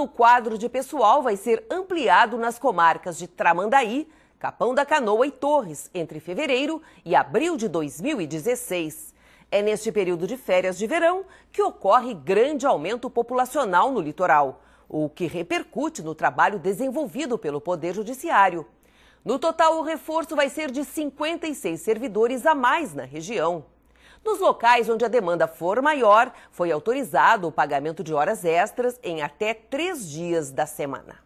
o quadro de pessoal vai ser ampliado nas comarcas de Tramandaí, Capão da Canoa e Torres entre fevereiro e abril de 2016. É neste período de férias de verão que ocorre grande aumento populacional no litoral, o que repercute no trabalho desenvolvido pelo Poder Judiciário. No total, o reforço vai ser de 56 servidores a mais na região. Nos locais onde a demanda for maior, foi autorizado o pagamento de horas extras em até três dias da semana.